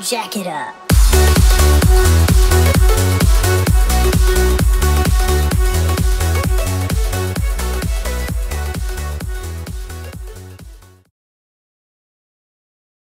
Jack it up.